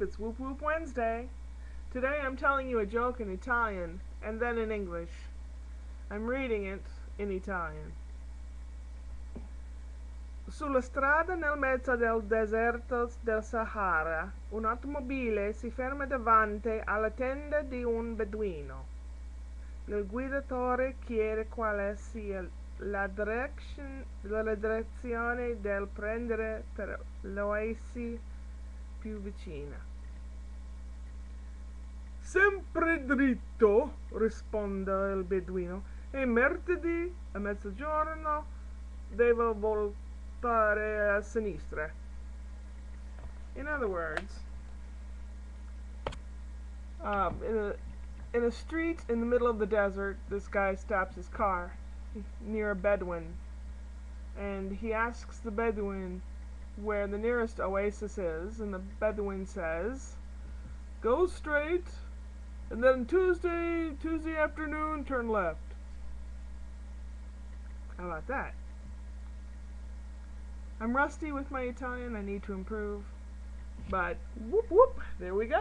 It's Whoop Whoop Wednesday. Today I'm telling you a joke in Italian and then in English. I'm reading it in Italian. Sulla strada nel mezzo del deserto del Sahara, un'automobile si ferma davanti alla tenda di un beduino. Il guidatore chiede quale sia la, direction, la direzione del prendere per l'oasi più vicina. Sempre dritto, risponde il beduino, e martedì a mezzogiorno devo voltare a sinistra. In other words, um, in, a, in a street in the middle of the desert, this guy stops his car near a Bedouin, and he asks the Bedouin where the nearest oasis is, and the Bedouin says, Go straight, and then Tuesday, Tuesday afternoon, turn left. How about that? I'm rusty with my Italian, I need to improve, but whoop whoop, there we go.